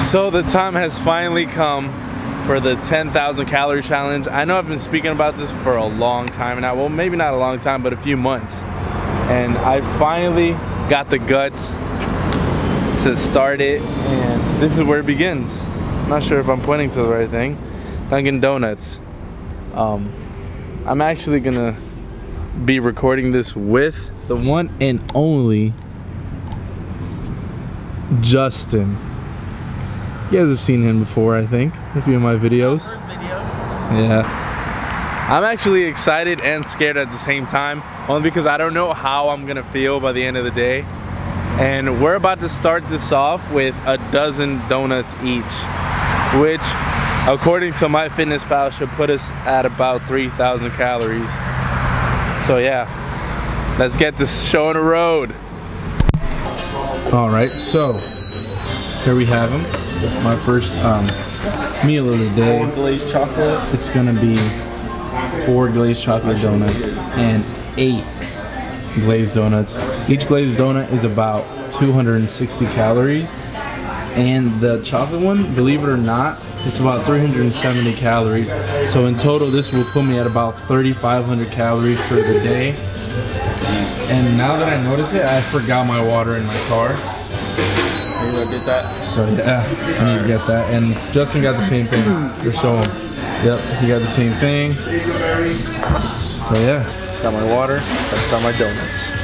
So the time has finally come for the 10,000 calorie challenge. I know I've been speaking about this for a long time now. Well, maybe not a long time, but a few months. And I finally got the guts to start it. And this is where it begins. I'm not sure if I'm pointing to the right thing. Dunkin' Donuts. Um, I'm actually gonna be recording this with the one and only Justin. You guys have seen him before, I think, a few of my videos. Yeah. I'm actually excited and scared at the same time, only because I don't know how I'm gonna feel by the end of the day. And we're about to start this off with a dozen donuts each, which, according to MyFitnessPal, should put us at about 3,000 calories. So yeah, let's get this show on the road. All right, so here we have them. My first um, meal of the day. Four glazed chocolate. It's gonna be four glazed chocolate donuts and eight glazed donuts. Each glazed donut is about 260 calories. And the chocolate one, believe it or not, it's about 370 calories. So in total, this will put me at about 3,500 calories for the day. And now that I notice it, I forgot my water in my car. Gonna get that? So yeah, I need to get that. And Justin got the same thing. Just show him. Yep, he got the same thing. So yeah, got my water, got got my donuts.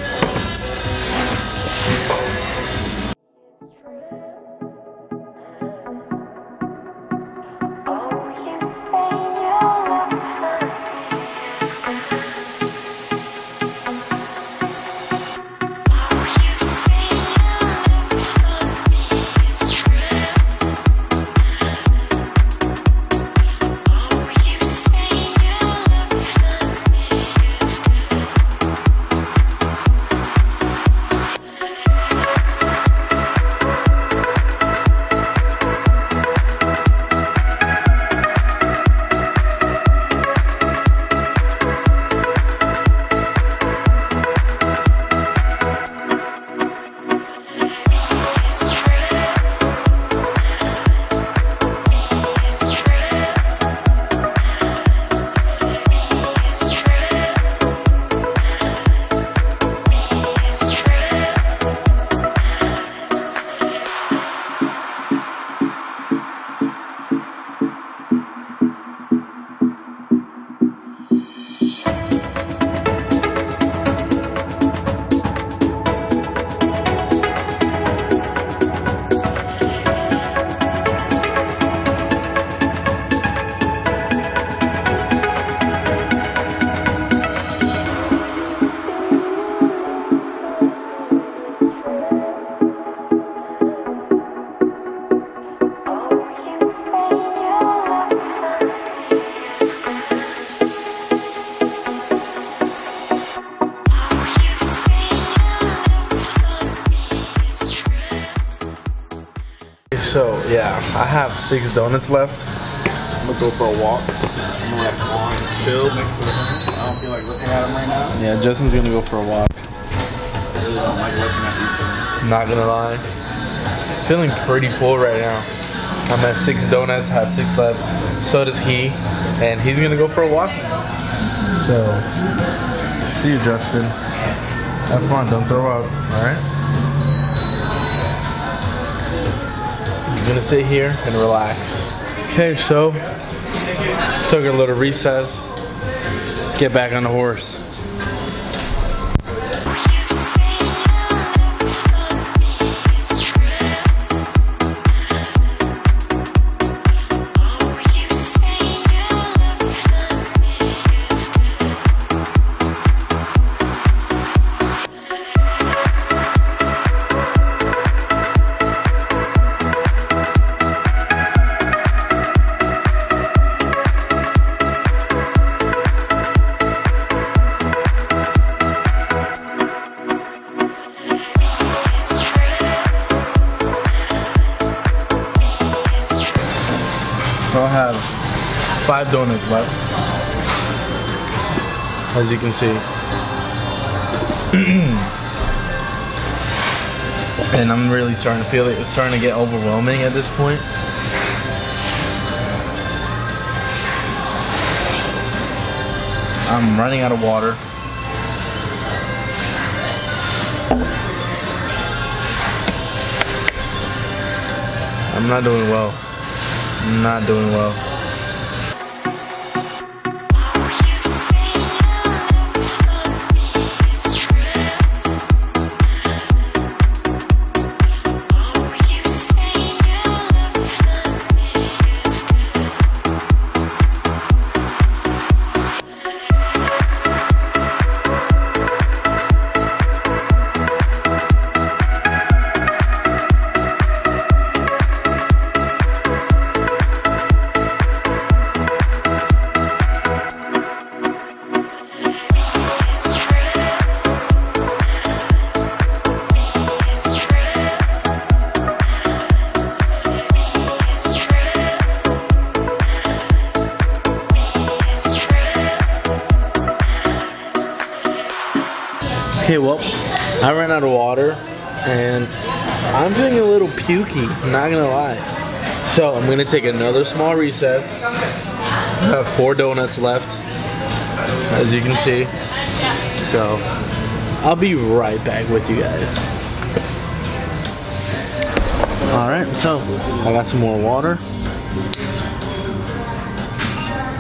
Six donuts left. I'm gonna go for a walk. I'm gonna let Juan chill next to the room. I don't feel like looking at him right now. Yeah, Justin's gonna go for a walk. I really don't like looking at these things. Not gonna lie. Feeling pretty full right now. I'm at six donuts, have six left. So does he. And he's gonna go for a walk. So, see you, Justin. Have fun, don't throw up, alright? He's gonna sit here and relax. Okay, so, took a little recess. Let's get back on the horse. So I have five donuts left. As you can see. And I'm really starting to feel it. It's starting to get overwhelming at this point. I'm running out of water. I'm not doing well. Not doing well. Well, I ran out of water and I'm feeling a little pukey, not gonna lie. So I'm gonna take another small recess. I have four donuts left, as you can see. So I'll be right back with you guys. All right, so I got some more water.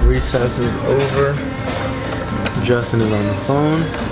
Recess is over. Justin is on the phone.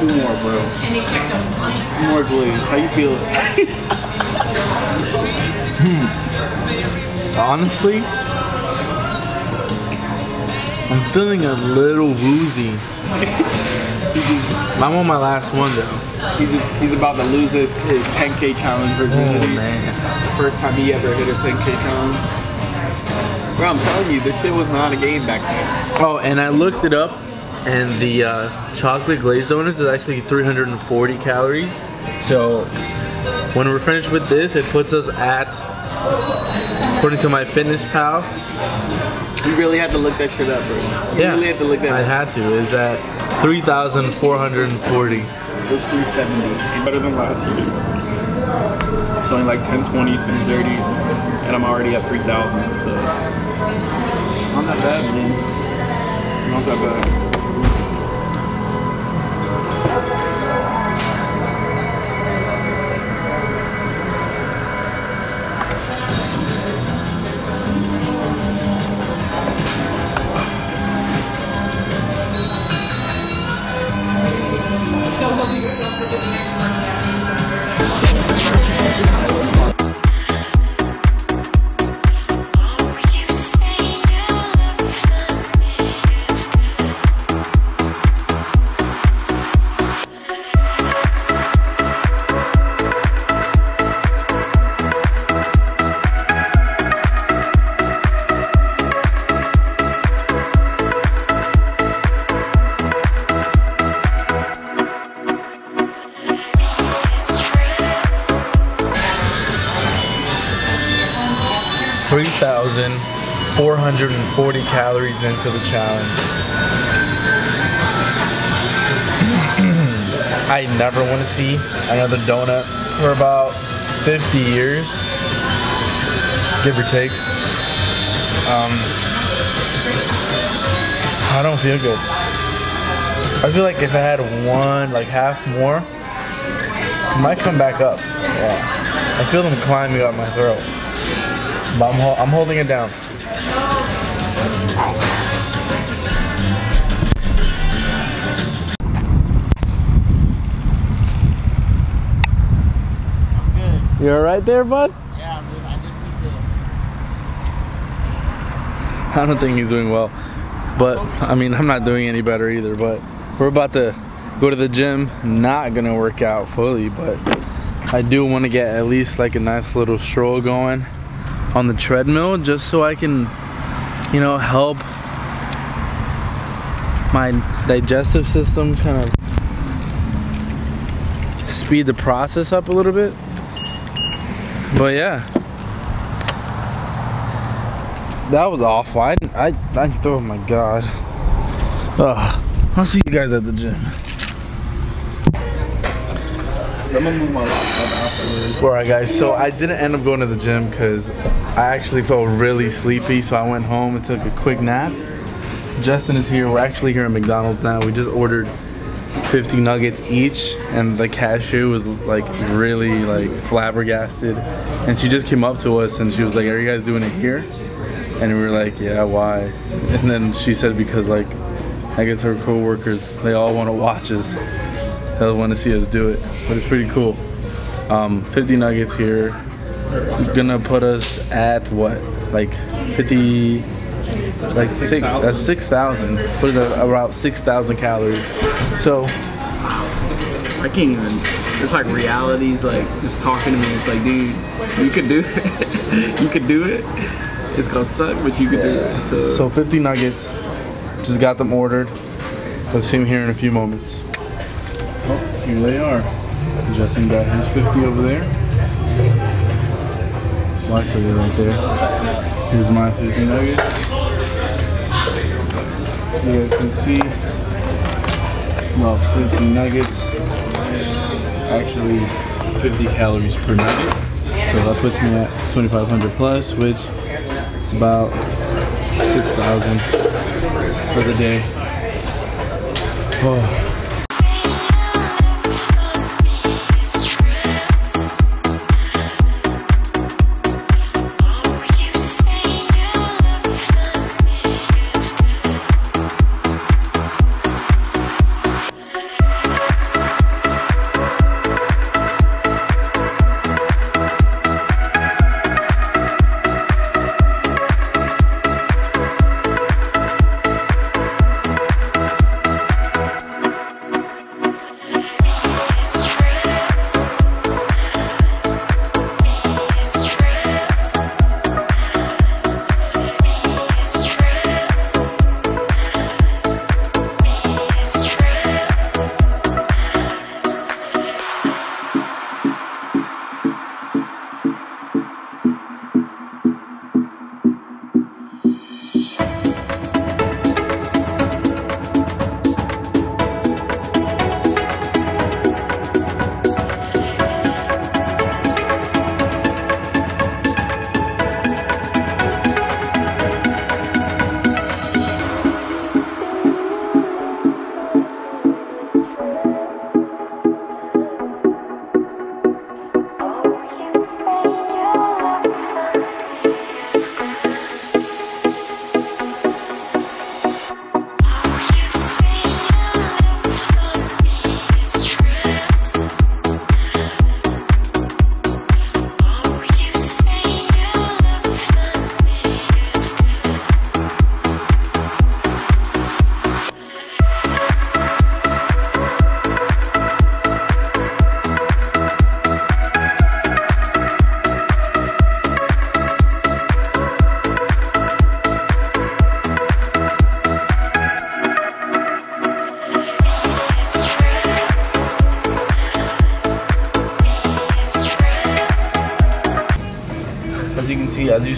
Two more, bro. And he checked up Two more glaze. How you feeling? Hmm. Honestly, I'm feeling a little woozy. I'm on my last one though. He's just, he's about to lose his, his 10k challenge virginity. Oh, man. First time he ever hit a 10k challenge. Bro, I'm telling you, this shit was not a game back then. Oh, and I looked it up, and the uh, chocolate glazed donuts is actually 340 calories. So when we're finished with this, it puts us at, according to MyFitnessPal, You really had to look that shit up, bro. You yeah, really had to look that I up. had to, is at 3,440. It was 370. Better than last year. It's only like 1020, 1030, and I'm already at 3000, so. I'm not that bad, man. Not that bad. 40 calories into the challenge. I never want to see another donut for about 50 years, give or take. Um, I don't feel good. I feel like if I had one, like half more, it might come back up. Yeah. I feel them climbing up my throat. But I'm, ho I'm holding it down. You alright there, bud? Yeah, dude, I just need to. I don't think he's doing well. But, I mean, I'm not doing any better either. But we're about to go to the gym. Not gonna work out fully, but I do want to get at least like a nice little stroll going on the treadmill just so I can, you know, help my digestive system kind of speed the process up a little bit. But yeah, that was awful. I, I, I oh my god. Ugh. I'll see you guys at the gym. I'm gonna move my laptop afterwards. Alright guys, so I didn't end up going to the gym because I actually felt really sleepy, so I went home and took a quick nap. Justin is here. We're actually here at McDonald's now. We just ordered 50 nuggets each, and the cashier was like really like flabbergasted. And she just came up to us and she was like, "Are you guys doing it here?" And we were like, "Yeah, why?" And then she said because like I guess her coworkers they all want to watch us. They want to see us do it, but it's pretty cool. Um, 50 nuggets here. It's gonna put us at what, like 50, like six. That's 6,000. What is that? About 6,000 calories. So I can't even. It's like reality's like just talking to me. It's like, dude, you could do it. you could do it. It's gonna suck, but you could do it. So, So 50 nuggets. Just got them ordered. They'll see them here in a few moments. Here they are. Justin got his 50 over there. Actually, right there. Here's my 50 nuggets. You guys can see about 50 nuggets. Actually, 50 calories per nugget. So that puts me at 2,500 plus, which is about 6,000 for the day. Oh.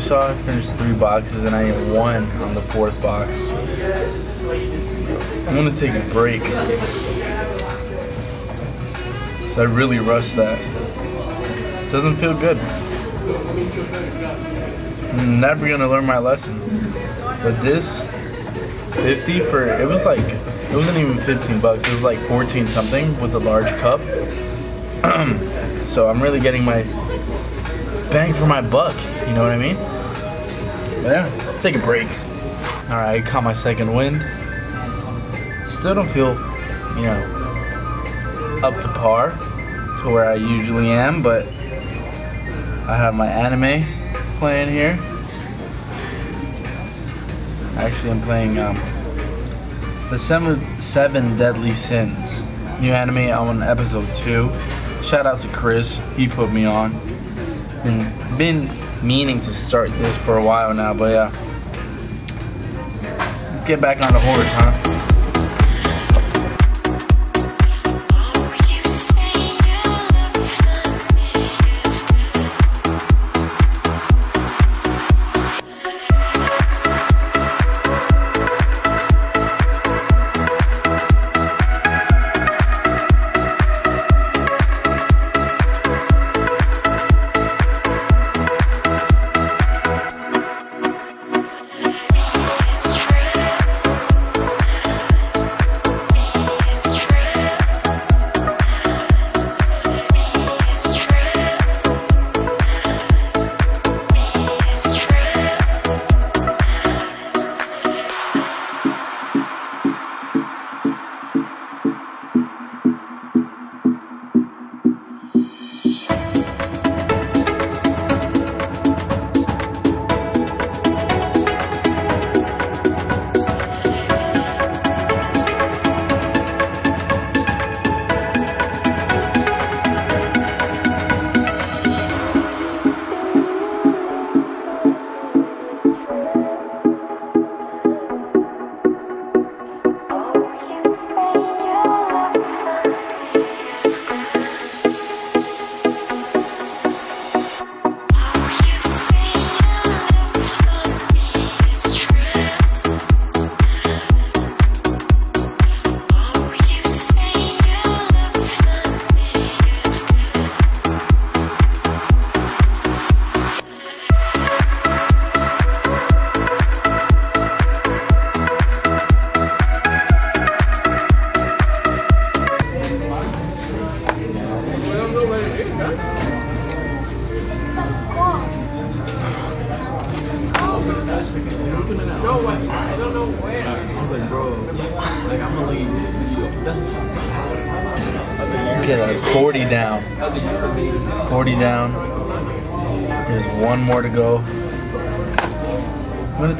Saw, I finished three boxes and I ate one on the fourth box. I'm gonna take a break. I really rushed that. Doesn't feel good. I'm never gonna learn my lesson. But this 50 for it was like it wasn't even 15 bucks. It was like 14 something with a large cup. so I'm really getting my bang for my buck. You know what I mean? Yeah, take a break. All right, caught my second wind. Still don't feel, you know, up to par to where I usually am, but I have my anime playing here. Actually, I'm playing um, the seven, seven Deadly Sins. New anime. I'm on episode two. Shout out to Chris. He put me on. Been been meaning to start this for a while now, but yeah. Let's get back on the horse, huh?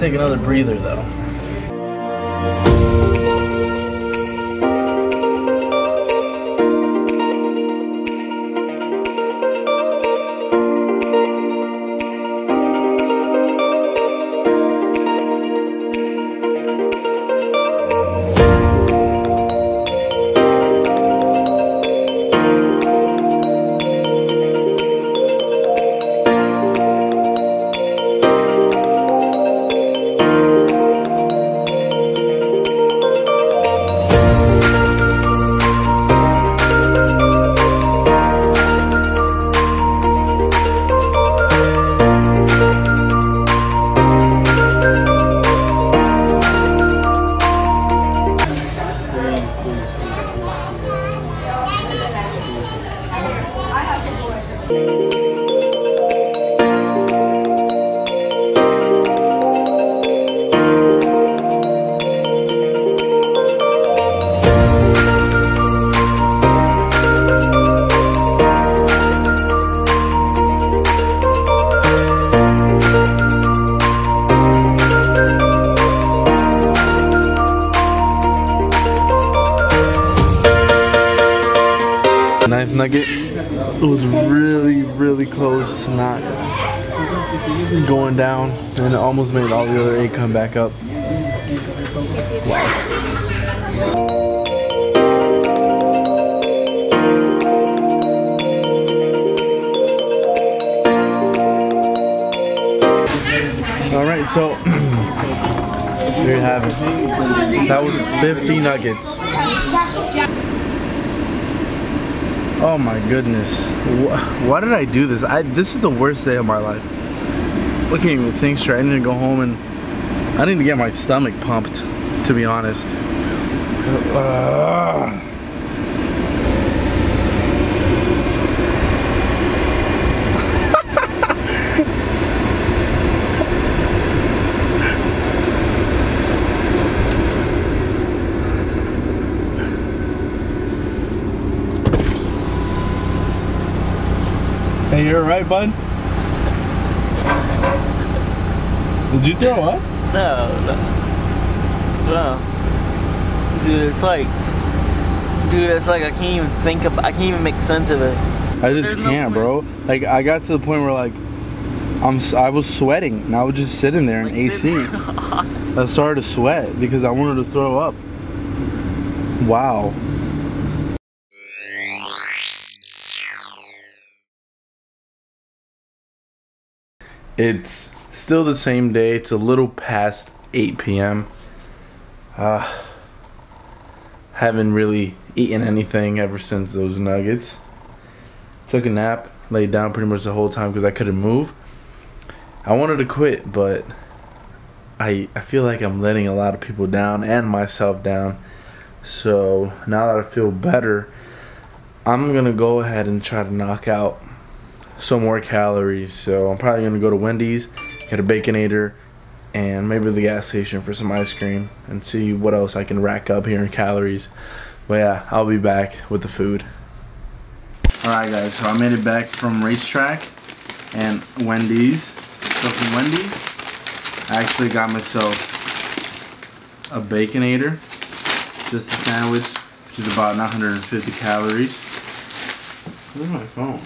Take another breather though. Going down, and it almost made all the other eight come back up. Wow. All right, so there you have it. That was 50 nuggets. Oh my goodness. Why did I do this? I This is the worst day of my life. I can't even think straight. I need to go home and I need to get my stomach pumped, to be honest. Uh, Hey, you're right, bud? Did you throw up? No, no. No. Dude, it's like, dude, it's like I can't even think of, I can't even make sense of it. I just There's can't, no bro. Like, I got to the point where, like, I'm, I was sweating and I was just sitting there in like AC. I started to sweat because I wanted to throw up. Wow. It's still the same day. It's a little past 8 p.m. Uh, haven't really eaten anything ever since those nuggets. Took a nap, laid down pretty much the whole time because I couldn't move. I wanted to quit, but I I feel like I'm letting a lot of people down and myself down. So now that I feel better, I'm gonna go ahead and try to knock out some more calories. So I'm probably gonna go to Wendy's, get a Baconator, and maybe the gas station for some ice cream and see what else I can rack up here in calories. But yeah, I'll be back with the food. Alright guys, so I made it back from RaceTrac and Wendy's. So from Wendy's, I actually got myself a Baconator, just a sandwich, which is about 950 calories. Where's my phone?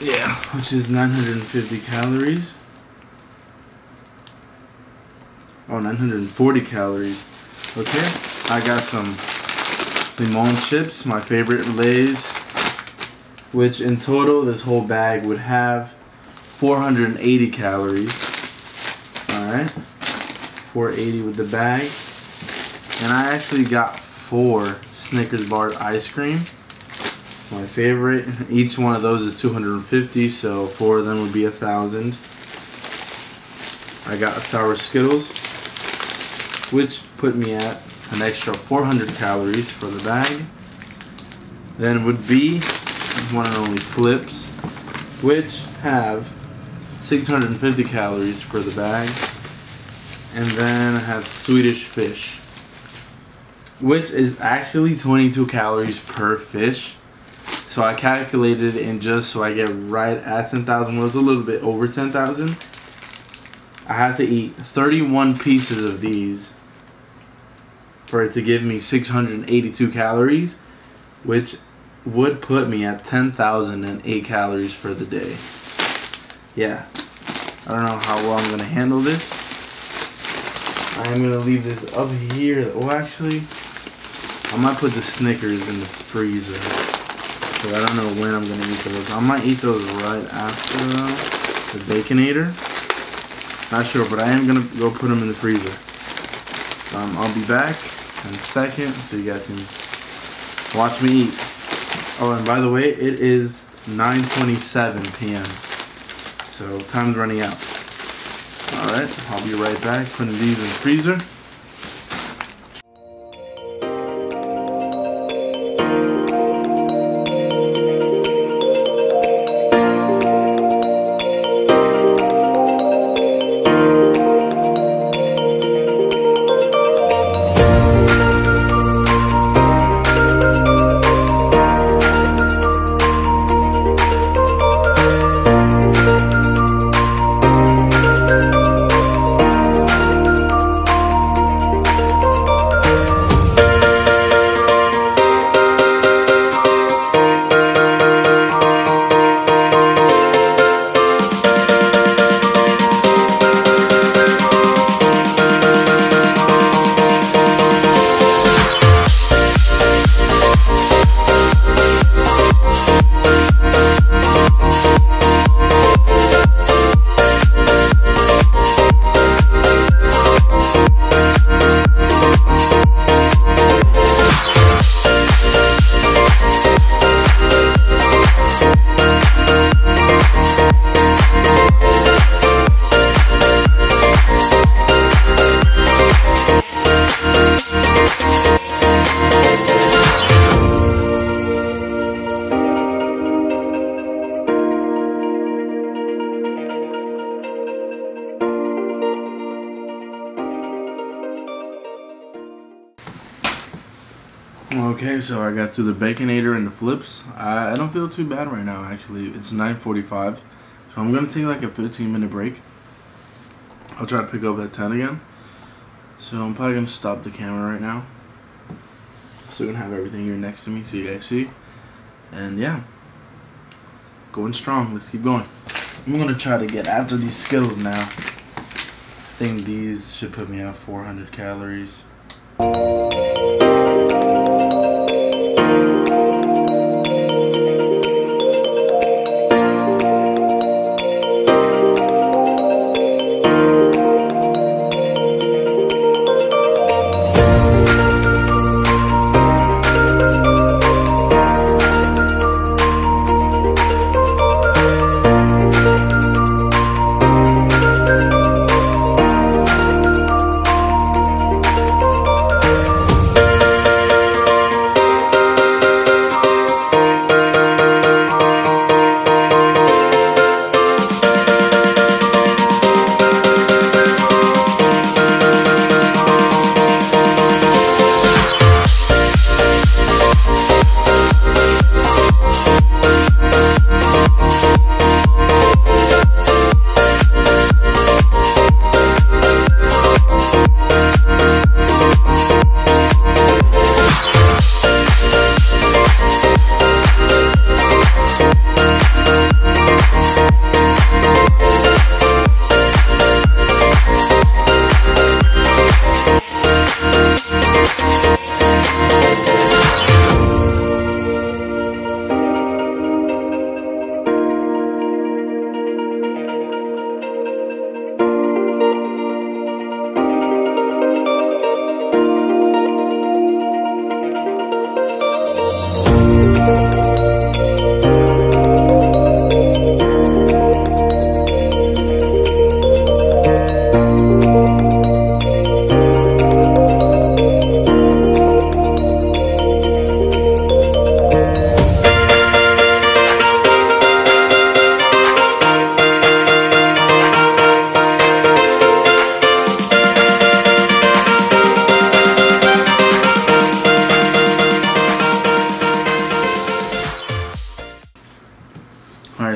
Yeah, which is 950 calories. Oh, 940 calories. Okay, I got some limon chips, my favorite Lay's, which in total this whole bag would have 480 calories. Alright, 480 with the bag. And I actually got four Snickers bar ice cream my favorite. Each one of those is 250, so four of them would be a thousand. I got sour Skittles, which put me at an extra 400 calories for the bag. Then would be one and only Flips, which have 650 calories for the bag. And then I have Swedish Fish, which is actually 22 calories per fish. So I calculated and just so I get right at 10,000, well, it's a little bit over 10,000. I had to eat 31 pieces of these for it to give me 682 calories, which would put me at 10,008 calories for the day. Yeah, I don't know how well I'm gonna handle this. I'm gonna leave this up here. Oh, actually, I might put the Snickers in the freezer. I don't know when I'm gonna eat those. I might eat those right after the Baconator. Not sure, but I am gonna go put them in the freezer. Um, I'll be back in a second so you guys can watch me eat. Oh, and by the way, it is 9.27 p.m. So time's running out. Alright, I'll be right back putting these in the freezer. Got through the Baconator and the flips. I, I don't feel too bad right now, actually. It's 9.45, so I'm going to take like a 15 minute break. I'll try to pick up at 10 again. So I'm probably going to stop the camera right now. Still going to have everything here next to me so you guys see. And yeah, going strong. Let's keep going. I'm going to try to get after these Skittles now. I think these should put me at 400 calories.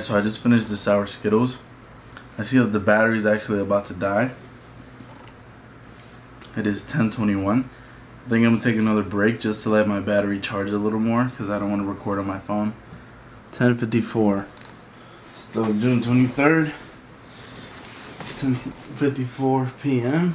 So I just finished the sour Skittles. I see that the battery is actually about to die. It is 1021. I think I'm going to take another break just to let my battery charge a little more because I don't want to record on my phone. 1054. Still June 23rd. 1054 p.m.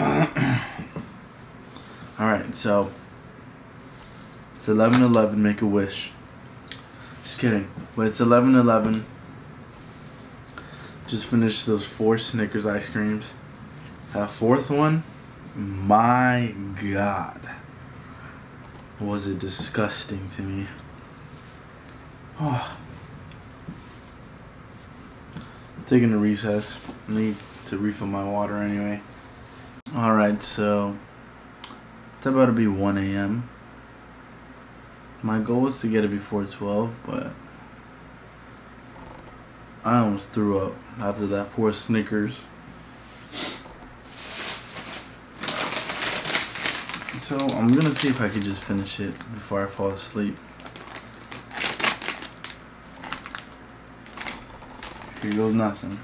Alright, so it's 11 11, make a wish. Just kidding. But it's 11 11. Just finished those four Snickers ice creams. That fourth one, my god. Was it disgusting to me. Oh. Taking a recess. Need to refill my water anyway. Alright, so it's about to be 1 a.m. My goal was to get it before 12, but I almost threw up after that four Snickers. So I'm gonna see if I can just finish it before I fall asleep. Here goes nothing.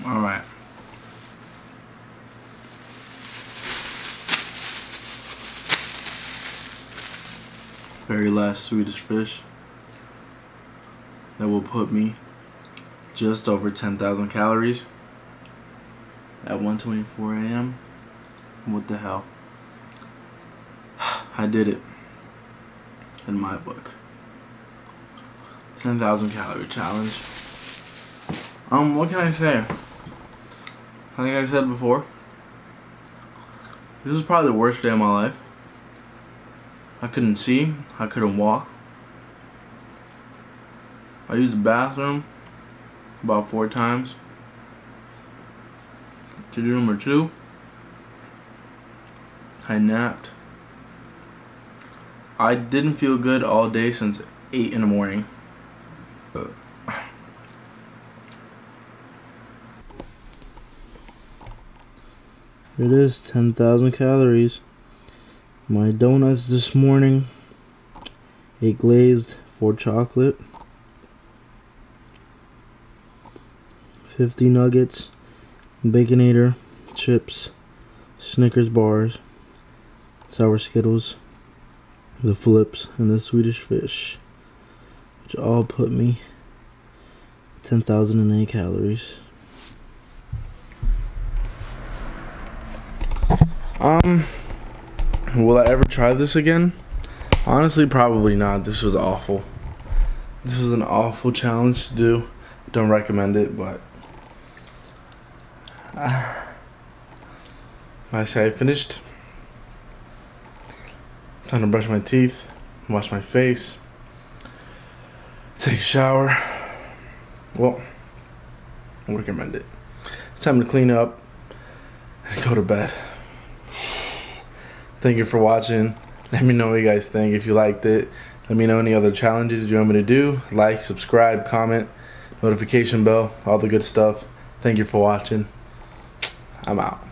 Alright. Very last Swedish fish. That will put me just over 10,000 calories at 1:24 a.m. What the hell? I did it in my book. 10,000 calorie challenge. Um, what can I say? I think I said before. This is probably the worst day of my life. I couldn't see. I couldn't walk. I used the bathroom about four times. To do number two, I napped. I didn't feel good all day since 8 in the morning. It is 10,000 calories. My donuts this morning, a glazed, for chocolate, 50 nuggets, baconator, chips, Snickers bars, sour Skittles, the flips, and the Swedish fish, which all put me 10,008 calories. Um, Will I ever try this again? Honestly, probably not. This was awful. This was an awful challenge to do. Don't recommend it, but I say I finished. Time to brush my teeth, wash my face, take a shower. Well, I recommend it. It's time to clean up and go to bed. Thank you for watching. Let me know what you guys think. If you liked it, let me know any other challenges you want me to do. Like, subscribe, comment, notification bell, all the good stuff. Thank you for watching. I'm out.